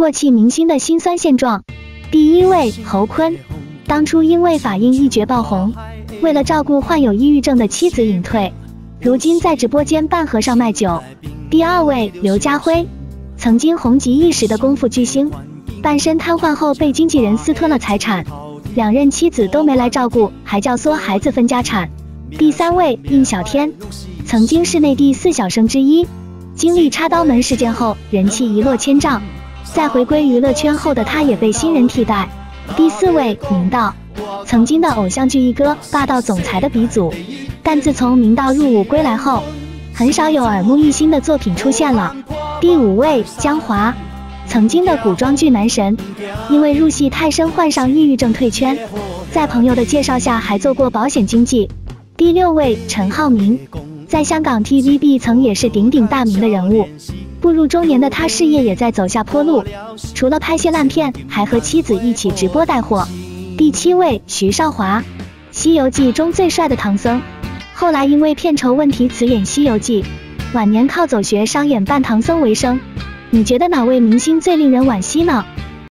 过气明星的辛酸现状。第一位侯坤，当初因为法印一绝爆红，为了照顾患有抑郁症的妻子隐退，如今在直播间扮和尚卖酒。第二位刘家辉，曾经红极一时的功夫巨星，半身瘫痪后被经纪人私吞了财产，两任妻子都没来照顾，还教唆孩子分家产。第三位应小天，曾经是内地四小生之一，经历插刀门事件后人气一落千丈，在回归娱乐圈后的他也被新人替代。第四位明道，曾经的偶像剧一哥，霸道总裁的鼻祖，但自从明道入伍归来后，很少有耳目一新的作品出现了。第五位江华，曾经的古装剧男神，因为入戏太深患上抑郁症退圈，在朋友的介绍下还做过保险经纪。第六位陈浩民，在香港 TVB 曾也是鼎鼎大名的人物，步入中年的他事业也在走下坡路，除了拍些烂片，还和妻子一起直播带货。第七位徐少华，《西游记》中最帅的唐僧，后来因为片酬问题辞演《西游记》，晚年靠走学商演扮唐僧为生。你觉得哪位明星最令人惋惜呢？